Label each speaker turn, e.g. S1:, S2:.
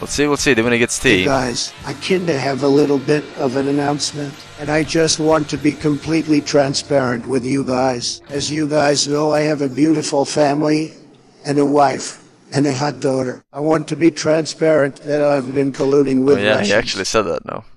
S1: Let's see. let's see. The winner gets tea.
S2: Guys, I kinda have a little bit of an announcement, and I just want to be completely transparent with you guys. As you guys know, I have a beautiful family and a wife and a hot daughter. I want to be transparent that I've been colluding with.
S1: Oh,
S2: with
S1: yeah, he actually said that now.